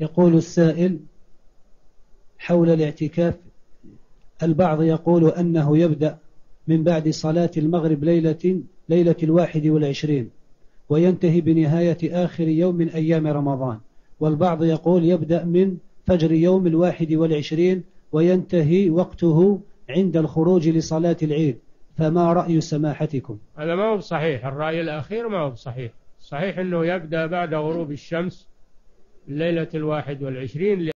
يقول السائل حول الاعتكاف البعض يقول أنه يبدأ من بعد صلاة المغرب ليلة ليلة الواحد والعشرين وينتهي بنهاية آخر يوم من أيام رمضان والبعض يقول يبدأ من فجر يوم الواحد والعشرين وينتهي وقته عند الخروج لصلاة العيد. فما رأي سماحتكم؟ هذا ما هو صحيح الرأي الأخير ما هو صحيح صحيح أنه يبدأ بعد غروب الشمس الليلة الواحد والعشرين